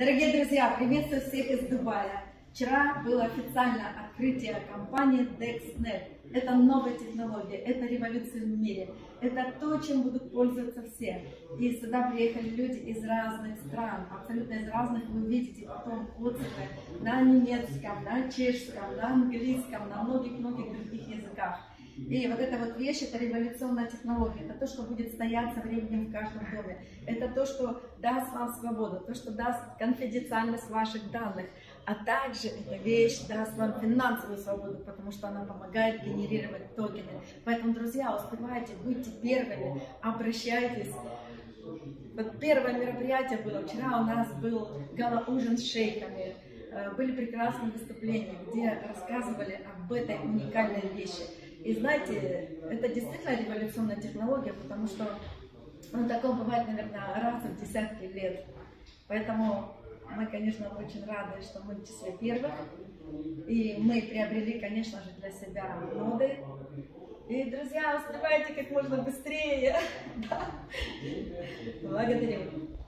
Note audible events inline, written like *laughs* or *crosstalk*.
Дорогие друзья, приветствую всех из Дубая. Вчера было официальное открытие компании DexNet. Это новая технология, это революция в мире. Это то, чем будут пользоваться все. И сюда приехали люди из разных стран, абсолютно из разных. Вы увидите потом отзывы на немецком, на чешском, на английском, на многих-многих других языках. И вот эта вот вещь, это революционная технология, это то, что будет стоять со временем в каждом доме. Это то, что даст вам свободу, то, что даст конфиденциальность ваших данных. А также эта вещь даст вам финансовую свободу, потому что она помогает генерировать токены. Поэтому, друзья, успевайте, будьте первыми, обращайтесь. Вот первое мероприятие было, вчера у нас был гала-ужин с шейхами, э, были прекрасные выступления, где рассказывали об этой уникальной вещи. И знаете, это действительно революционная технология, потому что ну, такое бывает, наверное, раз в десятки лет. Поэтому мы, конечно, очень рады, что мы в числе первых. И мы приобрели, конечно же, для себя моды. И, друзья, успевайте как можно быстрее. *laughs* Благодарю.